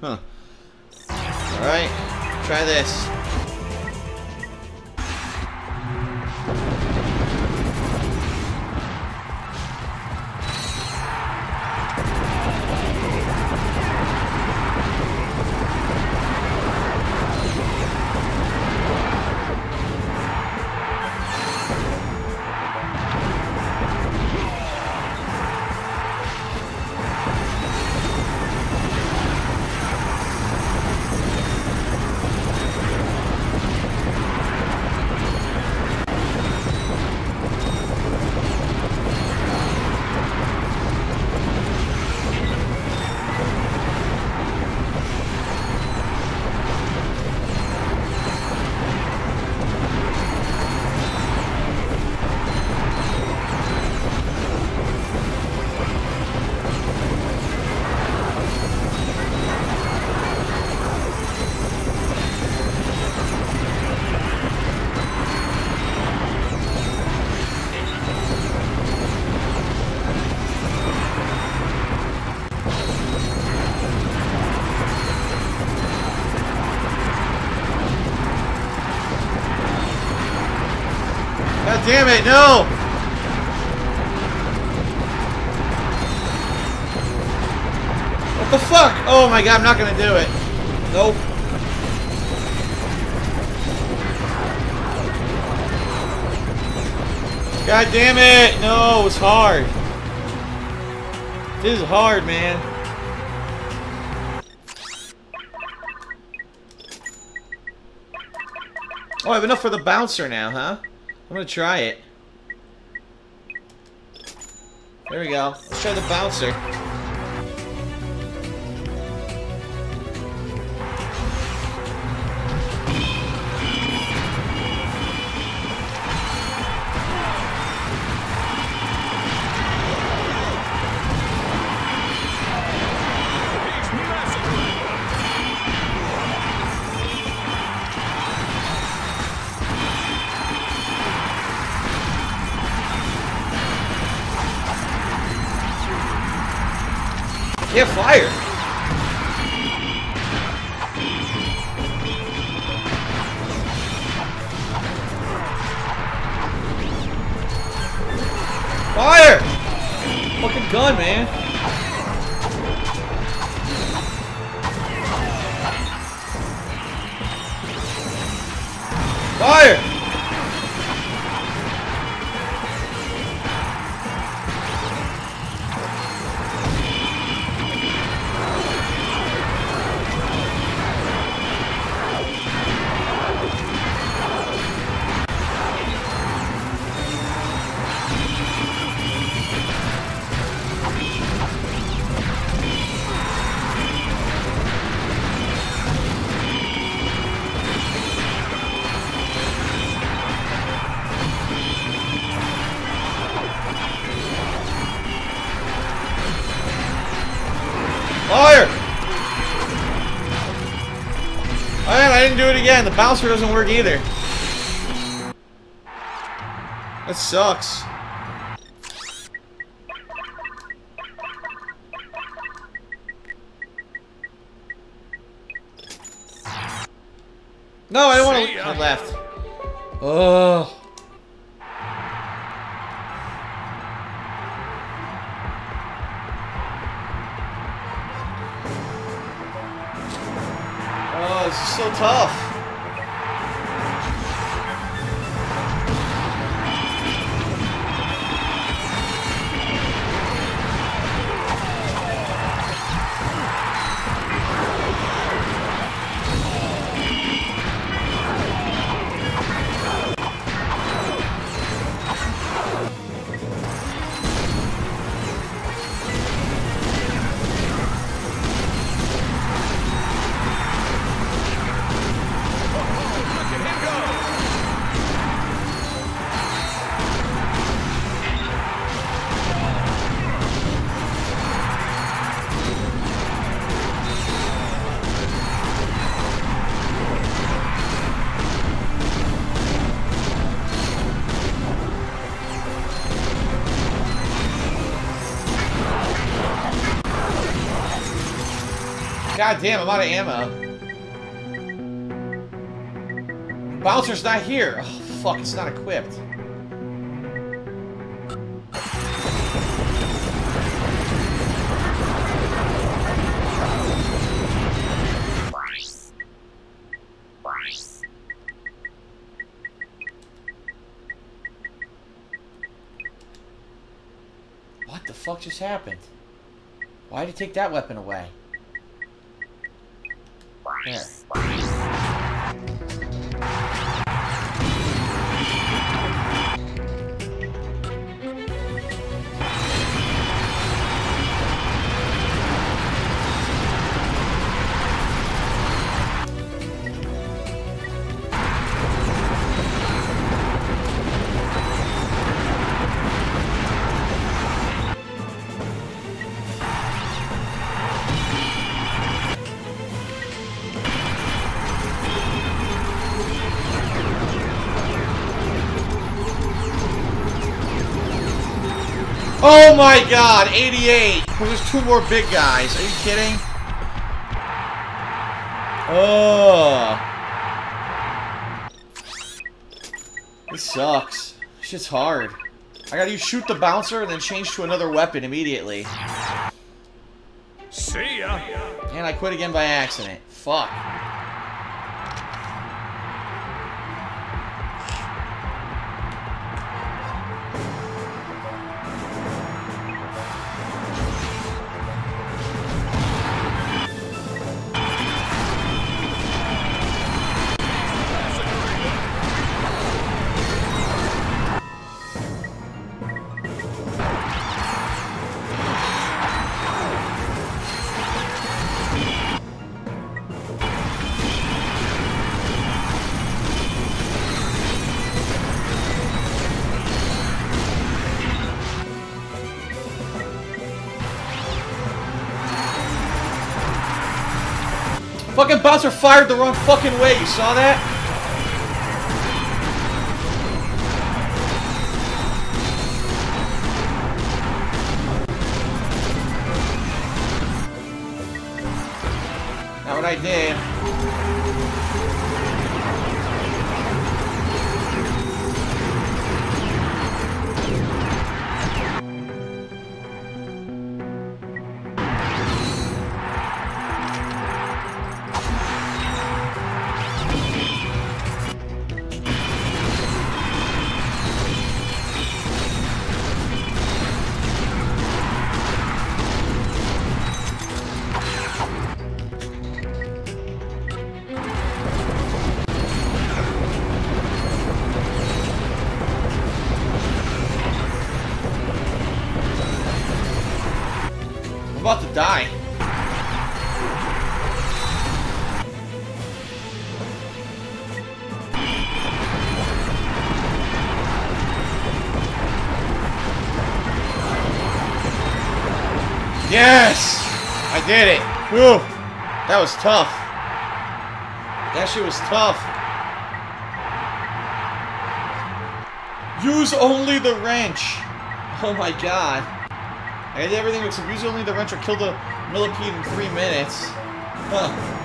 Huh. Alright, try this. God damn it, no! What the fuck? Oh my god, I'm not gonna do it. Nope. God damn it! No, it's hard. This is hard, man. Oh, I have enough for the bouncer now, huh? I'm gonna try it. There we go. Let's try the bouncer. Yeah, fire! Fire! Fucking gun, man. Fire! I didn't do it again. The bouncer doesn't work either. That sucks. No, I don't want See to. ya. I uh, left. Oh. Oh, this is so tough. God damn, I'm out of ammo. Bouncer's not here. Oh, fuck, it's not equipped. What the fuck just happened? Why did he take that weapon away? There. Oh my god, 88! There's two more big guys. Are you kidding? Oh. This sucks. Shit's hard. I gotta shoot the bouncer and then change to another weapon immediately. See ya! And I quit again by accident. Fuck. Fucking bouncer fired the wrong fucking way, you saw that? Not what I did. Die. Yes! I did it! Whew! That was tough. That shit was tough. Use only the wrench. Oh my god. I did everything except use only the wrench or kill the millipede in three minutes. Huh.